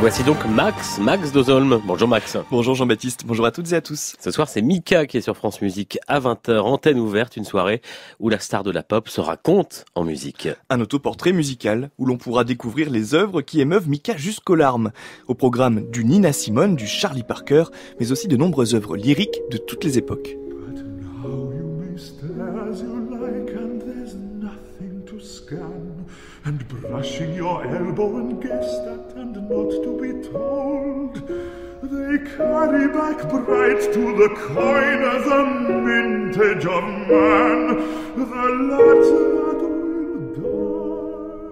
voici donc Max, Max Dozolm. Bonjour Max. Bonjour Jean-Baptiste, bonjour à toutes et à tous. Ce soir, c'est Mika qui est sur France Musique à 20h, antenne ouverte, une soirée où la star de la pop se raconte en musique. Un autoportrait musical où l'on pourra découvrir les œuvres qui émeuvent Mika jusqu'aux larmes. Au programme du Nina Simone, du Charlie Parker, mais aussi de nombreuses œuvres lyriques de toutes les époques. And brushing your elbow and not to be told. They carry back bright to the coin as a of man,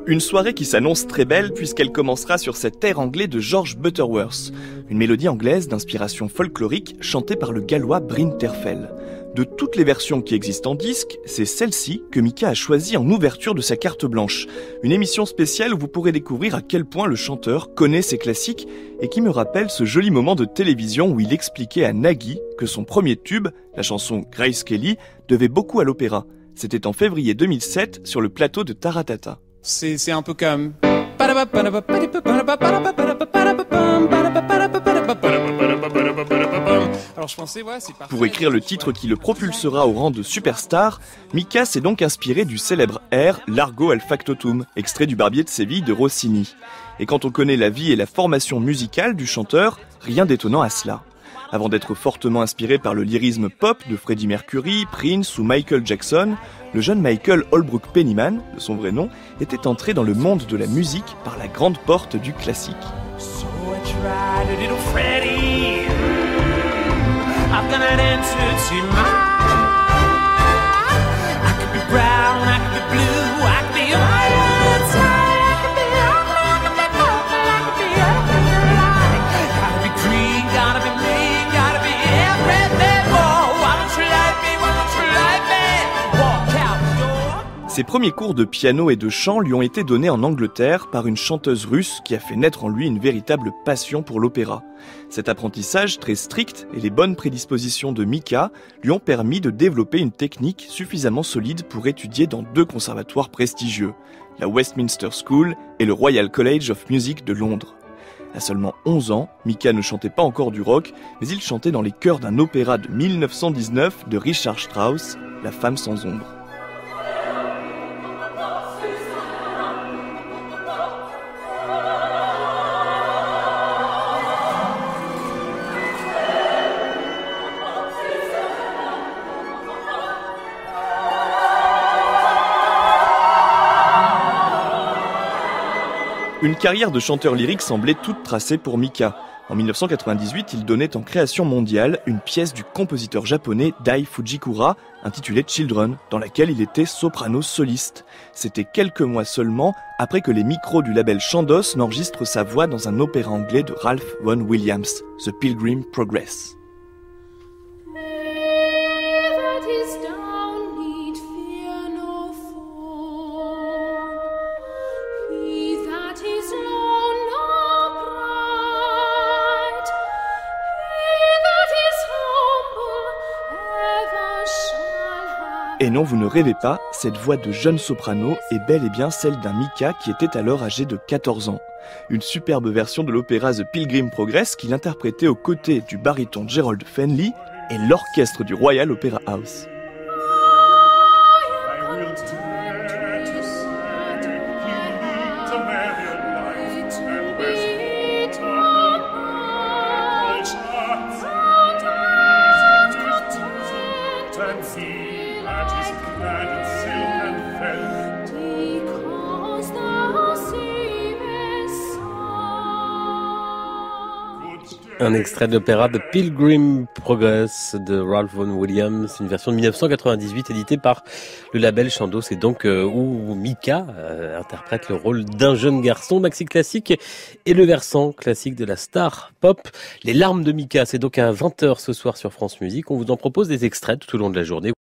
Une soirée qui s'annonce très belle puisqu'elle commencera sur cet air anglais de George Butterworth, une mélodie anglaise d'inspiration folklorique chantée par le gallois Bryn Terfel. De toutes les versions qui existent en disque, c'est celle-ci que Mika a choisie en ouverture de sa carte blanche. Une émission spéciale où vous pourrez découvrir à quel point le chanteur connaît ses classiques et qui me rappelle ce joli moment de télévision où il expliquait à Nagui que son premier tube, la chanson Grace Kelly, devait beaucoup à l'opéra. C'était en février 2007 sur le plateau de Taratata. C'est un peu comme... Pour écrire le titre qui le propulsera au rang de superstar, Mika s'est donc inspiré du célèbre air Largo al Factotum, extrait du Barbier de Séville de Rossini. Et quand on connaît la vie et la formation musicale du chanteur, rien d'étonnant à cela. Avant d'être fortement inspiré par le lyrisme pop de Freddie Mercury, Prince ou Michael Jackson, le jeune Michael Holbrook Pennyman, de son vrai nom, était entré dans le monde de la musique par la grande porte du classique. I've got an answer to my Ses premiers cours de piano et de chant lui ont été donnés en Angleterre par une chanteuse russe qui a fait naître en lui une véritable passion pour l'opéra. Cet apprentissage très strict et les bonnes prédispositions de Mika lui ont permis de développer une technique suffisamment solide pour étudier dans deux conservatoires prestigieux, la Westminster School et le Royal College of Music de Londres. À seulement 11 ans, Mika ne chantait pas encore du rock, mais il chantait dans les chœurs d'un opéra de 1919 de Richard Strauss, La femme sans ombre. Une carrière de chanteur lyrique semblait toute tracée pour Mika. En 1998, il donnait en création mondiale une pièce du compositeur japonais Dai Fujikura intitulée Children, dans laquelle il était soprano soliste. C'était quelques mois seulement après que les micros du label Chandos n'enregistrent sa voix dans un opéra anglais de Ralph Vaughan Williams, The Pilgrim Progress. Et non, vous ne rêvez pas, cette voix de jeune soprano est bel et bien celle d'un Mika qui était alors âgé de 14 ans. Une superbe version de l'opéra The Pilgrim Progress qu'il interprétait aux côtés du baryton Gerald Fenley et l'orchestre du Royal Opera House. Un extrait de l'opéra de Pilgrim Progress de Ralph Vaughan Williams, une version de 1998 éditée par le label Chandos et donc euh, où Mika euh, interprète le rôle d'un jeune garçon maxi classique et le versant classique de la star pop. Les larmes de Mika, c'est donc à 20h ce soir sur France Musique. On vous en propose des extraits tout au long de la journée.